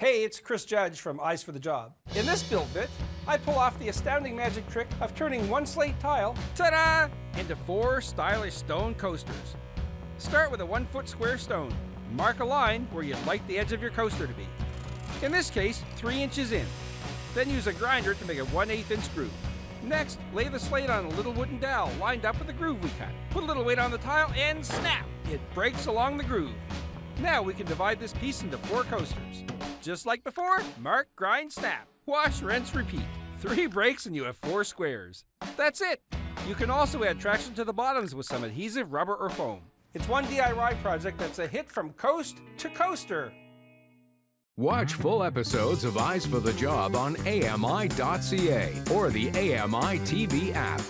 Hey, it's Chris Judge from Eyes for the Job. In this build bit, I pull off the astounding magic trick of turning one slate tile, ta-da, into four stylish stone coasters. Start with a one foot square stone. Mark a line where you'd like the edge of your coaster to be. In this case, three inches in. Then use a grinder to make a 1 8 inch groove. Next, lay the slate on a little wooden dowel lined up with the groove we cut. Put a little weight on the tile and snap! It breaks along the groove. Now we can divide this piece into four coasters. Just like before, mark, grind, snap. Wash, rinse, repeat. Three breaks and you have four squares. That's it. You can also add traction to the bottoms with some adhesive, rubber, or foam. It's one DIY project that's a hit from coast to coaster. Watch full episodes of Eyes for the Job on AMI.ca or the AMI TV app.